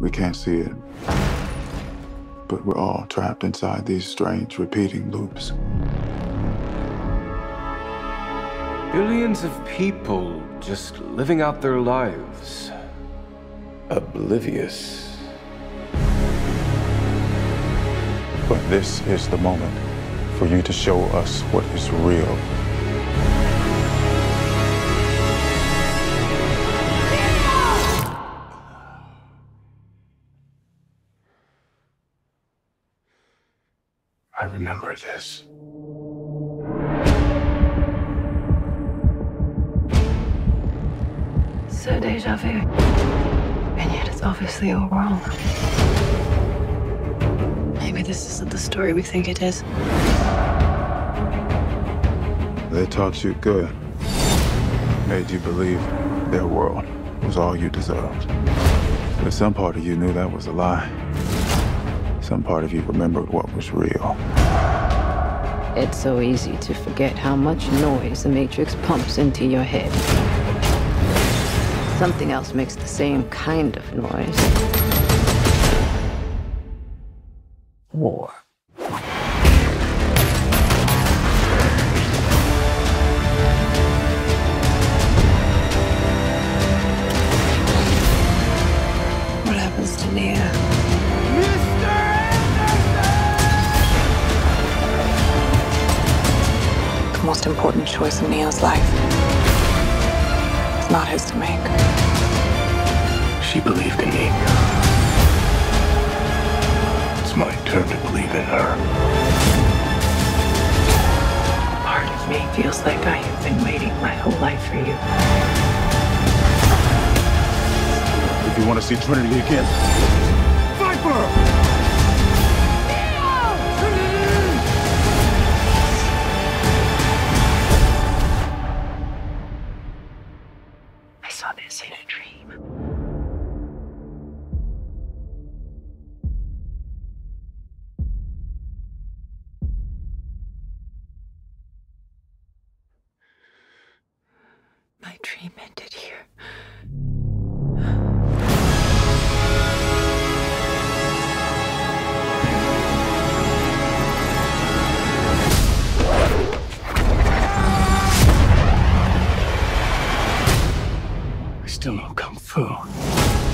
We can't see it. But we're all trapped inside these strange repeating loops. Billions of people just living out their lives, oblivious. But this is the moment for you to show us what is real. I remember this. So deja vu. And yet it's obviously all wrong. Maybe this isn't the story we think it is. They taught you good. Made you believe their world was all you deserved. But some part of you knew that was a lie. Some part of you remembered what was real. It's so easy to forget how much noise the Matrix pumps into your head. Something else makes the same kind of noise. War. Most important choice in Neo's life. It's not his to make. She believed in me. It's my turn to believe in her. Part of me feels like I have been waiting my whole life for you. If you want to see Trinity again, fight for her! This in a dream. My dream ended still no Kung Fu.